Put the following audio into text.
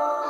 Oh.